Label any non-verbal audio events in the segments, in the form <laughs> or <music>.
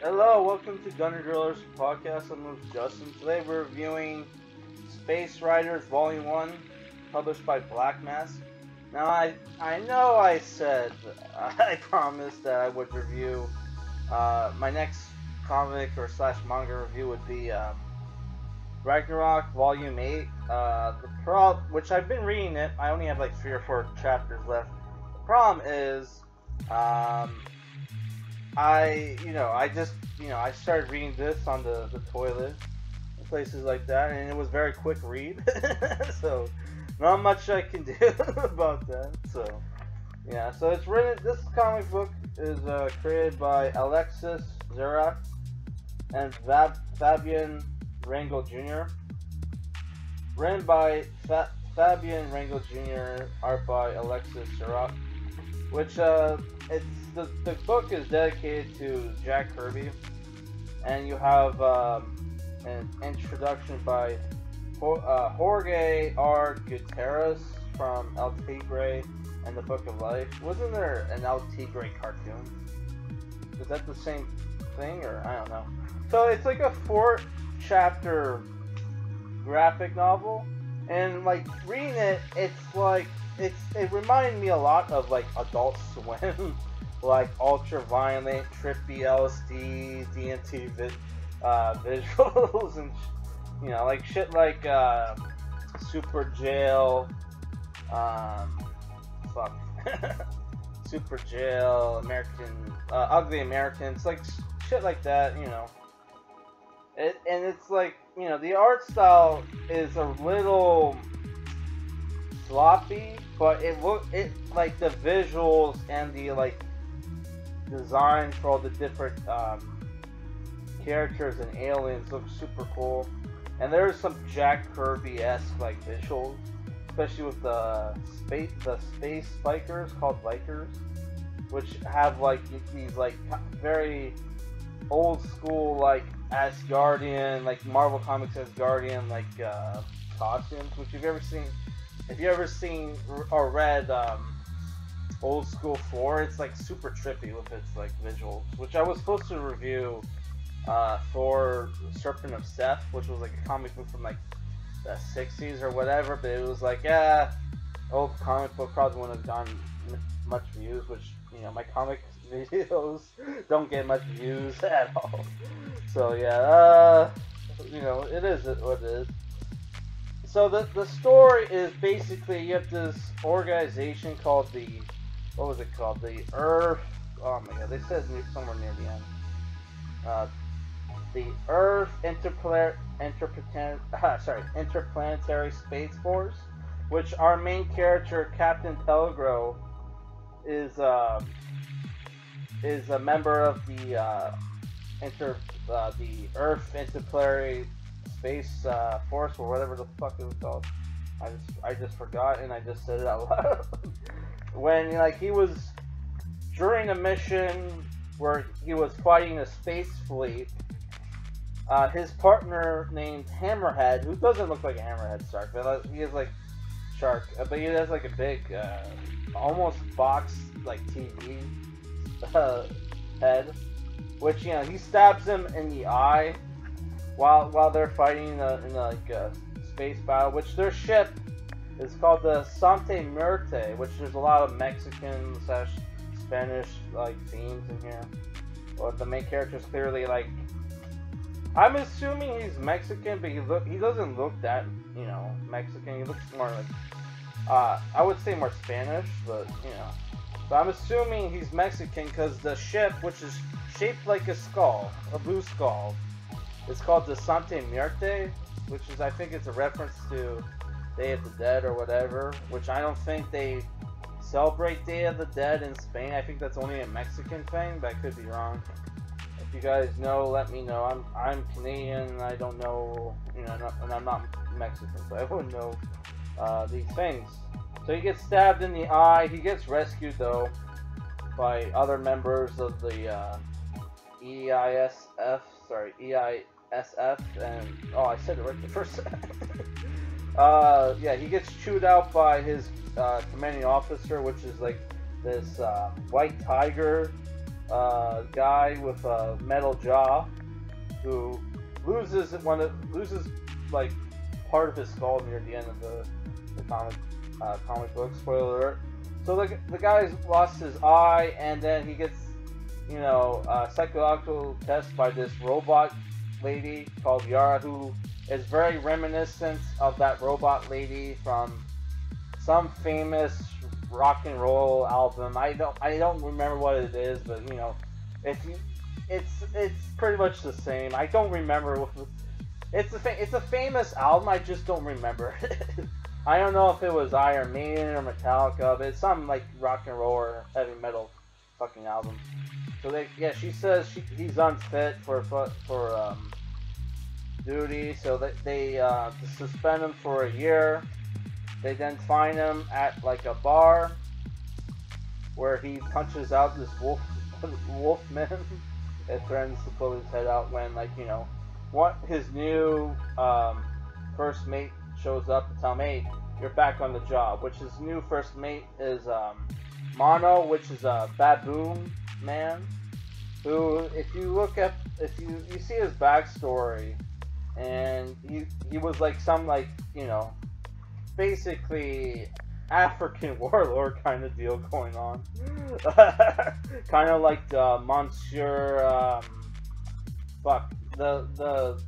Hello, welcome to Gunner Drillers podcast. I'm with Justin. Today we're reviewing Space Riders Volume 1, published by Black Mask. Now, I I know I said, <laughs> I promised that I would review, uh, my next comic or slash manga review would be um, Ragnarok Volume 8. Uh, the pro which I've been reading it, I only have like three or four chapters left. The problem is, um, I, you know, I just, you know, I started reading this on the, the toilet, places like that, and it was very quick read. <laughs> so, not much I can <laughs> do about that. So, yeah, so it's written, this comic book is uh, created by Alexis Ziritt and Fab, Fabian Rangel Jr. Written by Fa- Fabian Rangel Jr., art by Alexis Ziritt, which, uh, it's the, the book is dedicated to Jack Kirby, and you have um, an introduction by uh, Jorge R. Gutierrez from El Tigre and the Book of Life. Wasn't there an El Tigre cartoon? Is that the same thing, or I don't know? So it's like a four chapter graphic novel, and like reading it, it's like it's it reminded me a lot of like Adult <laughs> Swim like ultraviolet, trippy LSD, DMT vi- uh, <laughs> visuals, and you know, like shit like uh, Super Jail, um, fuck, <laughs> Super Jail, American, uh, Ugly Americans, like shit like that, you know. It, and it's like, you know, the art style is a little sloppy, but it look it like the visuals and the like design for all the different um, characters and aliens look super cool. And there's some Jack Kirby-esque like visuals, especially with the space the space bikers called Vikers, which have like these like very old school like Asgardian like Marvel Comics Asgardian like uh, costumes. Which you've ever seen, if you ever seen or read um, old school 4 it's like super trippy with its like visuals which i was supposed to review uh, for serpent of seth which was like a comic book from like the 60s or whatever but it was like yeah old comic book probably wouldn't have gotten much views which you know my comic <laughs> videos don't get much views <laughs> at all. So yeah uh, you know it is what it is. So the, the story is basically you have this organization called the what was it called? The Earth. Oh my god, they said somewhere near the end. Uh, the Earth uh, <laughs> sorry, Interplanetary Space Force, which our main character, Captain Peligro, is uh, is a member of the uh, inter uh, the Earth Interplanetary Space uh, Force or whatever the fuck it was called. I just I just forgot and I just said it out <laughs> loud. When like he was during a mission where he was fighting a space fleet. Uh, his partner named Hammerhead, who doesn't look like a Hammerhead shark, but uh, he is like shark, uh, but he has like a big, uh, almost box like TV uh, head, which you know he stabs him in the eye while while they're fighting in, a, in a, like a space battle, which their ship it's called the Santa Muerte, which there's a lot of Mexican slash Spanish like themes in here. Or the main character is clearly like I'm assuming he's Mexican, but he look he doesn't look that you know Mexican. He looks more like uh, I would say more Spanish, but you know. But I'm assuming he's Mexican because the ship, which is shaped like a skull, a blue skull, is called the Santa Muerte, which is I think it's a reference to Day of the Dead or whatever, which I don't think they celebrate Day of the Dead in Spain. I think that's only a Mexican thing, but I could be wrong. If you guys know, let me know. I'm I'm Canadian. I don't know, you know, not, and I'm not Mexican, so I wouldn't know uh, these things. So he gets stabbed in the eye. He gets rescued though by other members of the uh, EISF. Sorry, EISF, and oh, I said it right the first time. <laughs> Uh, yeah, he gets chewed out by his uh, commanding officer, which is like this uh, white tiger uh, guy with a metal jaw who loses one of loses like part of his skull near the end of the, the comic uh, comic book. Spoiler alert. So the, the guy's lost his eye, and then he gets, you know, psychological test by this robot lady called Yara, who is very reminiscent of that robot lady from some famous rock and roll album. I don't I don't remember what it is, but you know, if you, it's it's pretty much the same. I don't remember. It's a it's a famous album. I just don't remember. <laughs> I don't know if it was Iron Maiden or Metallica, but it's some like rock and roll or heavy metal fucking album. So they, yeah, she says she, he's unfit for for um, duty, so that they uh, suspend him for a year. They then find him at like a bar where he punches out this wolf <laughs> wolfman and <laughs> threatens to pull his head out when like you know what his new um, first mate shows up to tell him, hey, you're back on the job. Which his new first mate is um, Mono, which is a baboon man. Who, if you look at, if you you see his backstory, and he he was like some like you know, basically African <laughs> warlord kind of deal going on. <laughs> kind of like the Monsieur, um, fuck the the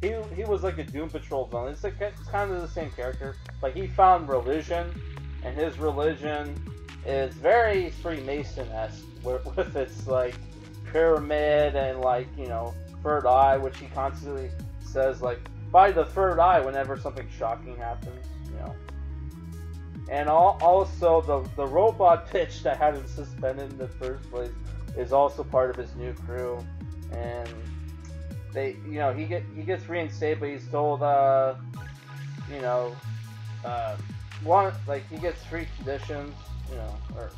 he he was like a Doom Patrol villain. It's like it's kind of the same character. Like he found religion, and his religion is very Freemason esque with, with its like pyramid and like you know third eye, which he constantly says like by the third eye whenever something shocking happens. You know. And all, also the the robot <laughs> pitch that had him suspended in the first place is also part of his new crew, and they, you know, he get he gets reinstated, but he's told, uh, you know, uh, one like he gets three conditions, you know, or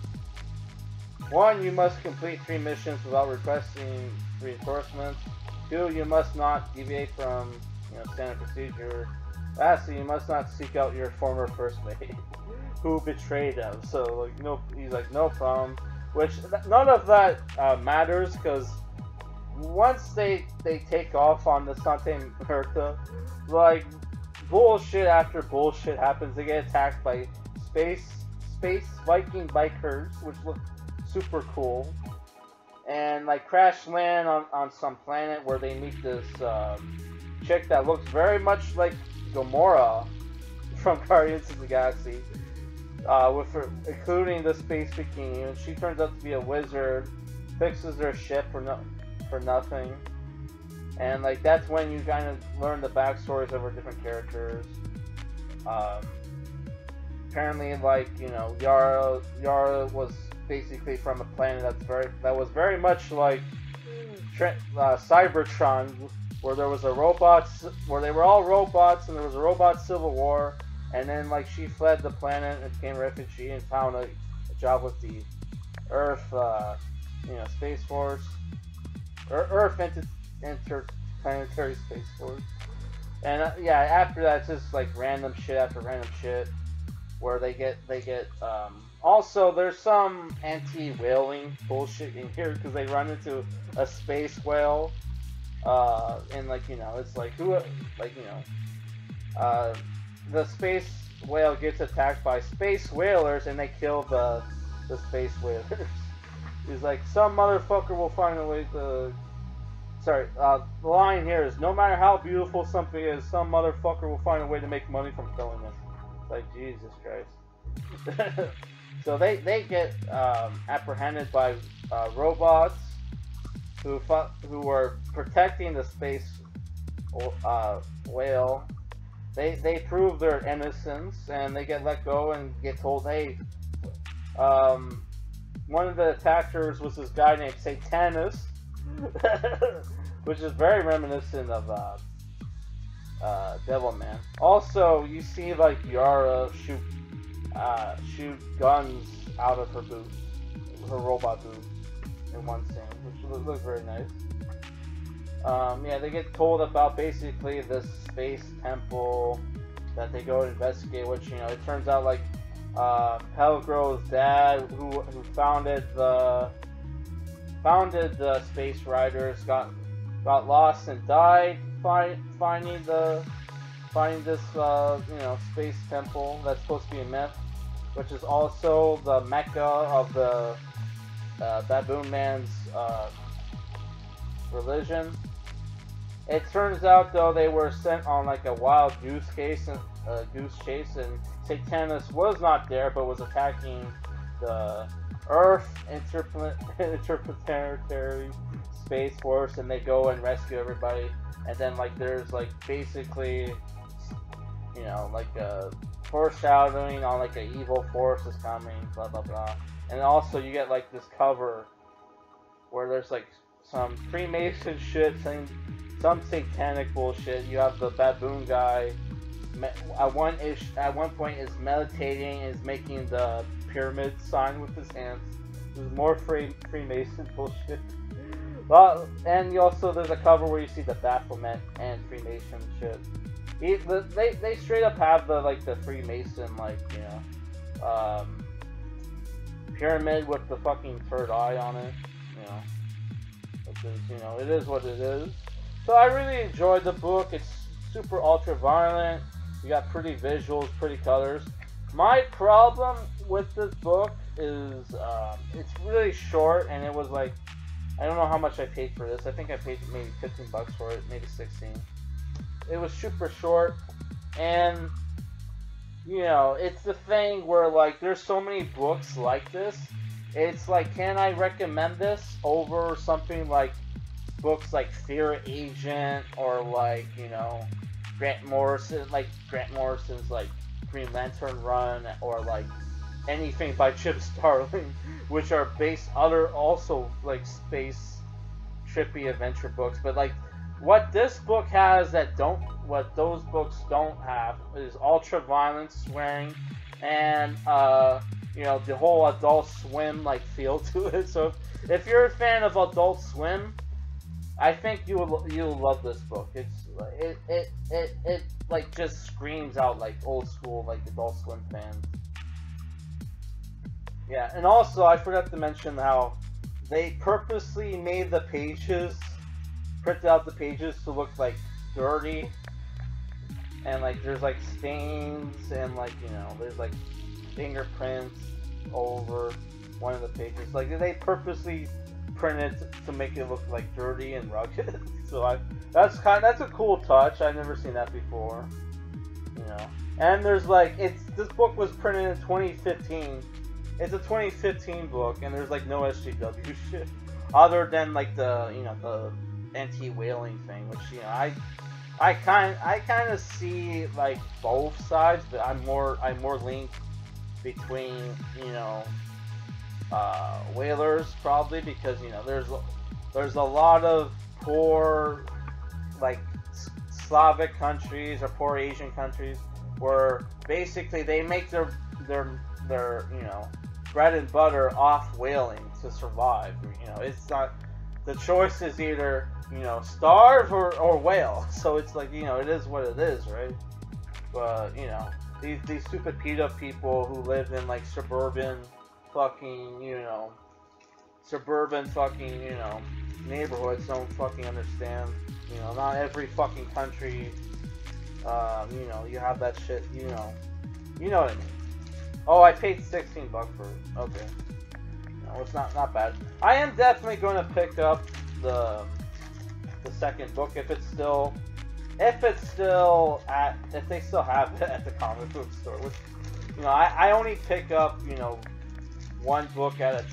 one, you must complete three missions without requesting reinforcements. Two, you must not deviate from you know standard procedure. Lastly, you must not seek out your former first mate <laughs> who betrayed him. So like no, he's like no problem. Which none of that uh, matters because once they they take off on the Santa Muerta, like bullshit after bullshit happens. They get attacked by space space Viking bikers, which look super cool, and like crash land on on some planet where they meet this um, chick that looks very much like Gamora from <laughs> Guardians of the Galaxy. Uh, with her, including the space bikini, and she turns out to be a wizard, fixes their ship for no, for nothing. And like that's when you kind of learn the backstories of our different characters. Um, apparently, like you know, Yara Yara was basically from a planet that's very that was very much like uh, Cybertron, where there was a robot where they were all robots and there was a robot civil war, and then like she fled the planet and became a refugee and found a, a job with the Earth, uh, you know, Space Force or Earth Inter- Interplanetary Space Force. And uh, yeah, after that, it's just like random shit after random shit, where they get they get. Um, also, there's some anti-whaling bullshit in here because they run into a space whale, uh, and like you know, it's like who, like you know, uh, the space whale gets attacked by space whalers and they kill the the space whalers. <laughs> He's like, some motherfucker will find a way to. Sorry, uh, the line here is no matter how beautiful something is, some motherfucker will find a way to make money from killing it. It's like, Jesus Christ. <laughs> so they, they get um, apprehended by uh, robots who, who are protecting the space uh, whale. They, they prove their innocence and they get let go and get told, hey, um, one of the attackers was this guy named Satanus, <laughs> which is very reminiscent of uh, uh, Devilman. Also, you see like Yara shoot uh, shoot guns out of her boots, her robot boots, in one scene, which looks very nice. Um, yeah, they get told about basically this space temple that they go and investigate, which you know it turns out like uh, Peligro's dad, who who founded the founded the Space Riders, got got lost and died find, finding the finding this uh, you know space temple that's supposed to be a myth, which is also the mecca of the uh, Baboon Man's uh, religion. It turns out though they were sent on like a wild goose case and uh, goose chase, and Satanus was not there, but was attacking the Earth <laughs> Interplanetary Space Force, and they go and rescue everybody. And then like there's like basically, you know, like a foreshadowing on like an evil force is coming, blah blah blah. And also you get like this cover where there's like some Freemason shit, some, some satanic bullshit. You have the baboon guy at one ish at one point is meditating, is making the pyramid sign with his hands. There's more free Freemason <laughs> bullshit. Well, and you also there's a cover where you see the Baphomet and Freemason shit. He, the, they they straight up have the like the Freemason like you know um, pyramid with the fucking third eye on it. You know, which is you know it is what it is. So I really enjoyed the book. It's super ultra violent. You got pretty visuals, pretty colors. My problem with this book is um, it's really short, and it was like I don't know how much I paid for this. I think I paid maybe 15 bucks for it, maybe 16. It was super short, and you know, it's the thing where like there's so many books like this. It's like, can I recommend this over something like books like Fear Agent or like you know Grant Morrison, like Grant Morrison's like Green Lantern run, or like anything by Chip <laughs> Starling, which are based other also like space trippy adventure books. But like what this book has that don't what those books don't have is ultra violence, swearing, and uh, you know the whole Adult Swim like feel <laughs> to it. So if, if you're a fan of Adult Swim, I think you will you'll love this book. It's it it it, it like just screams out like old school like Adult Swim fans. Yeah, and also I forgot to mention how they purposely made the pages, printed out the pages to look like dirty, and like there's like stains and like you know there's like fingerprints over one of the pages. Like they purposely printed to make it look like dirty and rugged. <laughs> so I that's kind that's a cool touch. I've never seen that before. You know, and there's like it's this book was printed in 2015 it's a 2015 book, and there's like no SJW <laughs> shit other than like the you know the anti-whaling thing, which you know I I kind I kind of see like both sides, but I'm more I'm more linked between you know uh, whalers probably because you know there's there's a lot of poor like Slavic countries or poor Asian countries where basically they make their their their you know bread and butter off whaling to survive. You know, it's not the choice is either you know starve or, or whale. <laughs> So it's like you know it is what it is, right? But you know these these stupid PETA people who live in like suburban fucking you know suburban fucking you know neighborhoods don't fucking understand. You know, not every fucking country. Um, you know, you have that shit. You know, you know what I mean. Oh, I paid 16 bucks for it. Okay. It's not not bad. I am definitely going to pick up the the second book if it's still if it's still at if they still have it at the comic book store. Which you know, I, I only pick up you know one book at a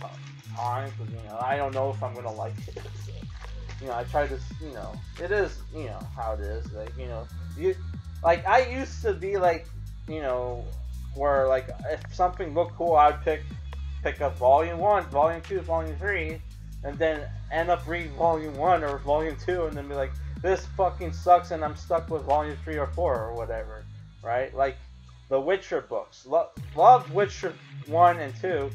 time because you know I don't know if I'm gonna like it. <laughs> You know, I try to you know it is you know how it is. Like you know you like I used to be like you know where like if something looked cool, I'd pick pick up volume one, volume two, volume three, and then end up reading volume one or volume two, and then be like, this fucking sucks, and I'm stuck with volume three or four or whatever, right? Like the Witcher books, Lo- loved Witcher one and two,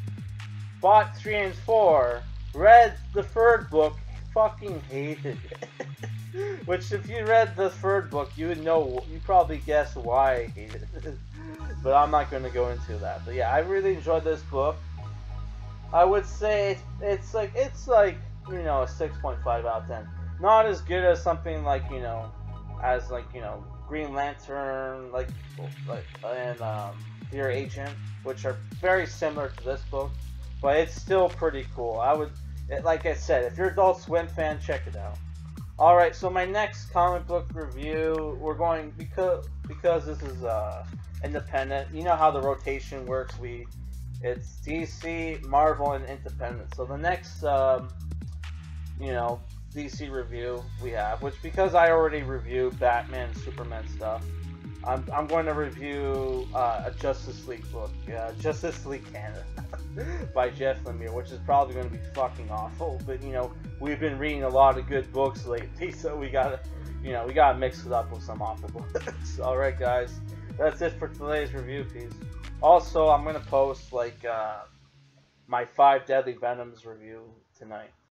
bought three and four, read the third book, fucking hated it. <laughs> Which, if you read the third book, you would know, you probably guess why I hated it <laughs> but I'm not going to go into that. But yeah, I really enjoyed this book. I would say it's like it's like you know a 6.5 out of 10. Not as good as something like you know, as like you know Green Lantern, like like and um, Fear Agent, which are very similar to this book, but it's still pretty cool. I would, it, like I said, if you're an Adult Swim fan, check it out. All right, so my next comic book review, we're going because because this is uh, independent. You know how the rotation works. We it's DC, Marvel, and Independent. So the next, um, you know, DC review we have, which because I already reviewed Batman, Superman stuff, I'm, I'm going to review uh, a Justice League book, uh, Justice League Canada, <laughs> by Jeff Lemire, which is probably going to be fucking awful. But you know, we've been reading a lot of good books lately, <laughs> so we gotta, you know, we gotta mix it up with some awful <laughs> books. All right, guys, that's it for today's review piece. Also, I'm gonna post like uh, my five deadly venoms review tonight.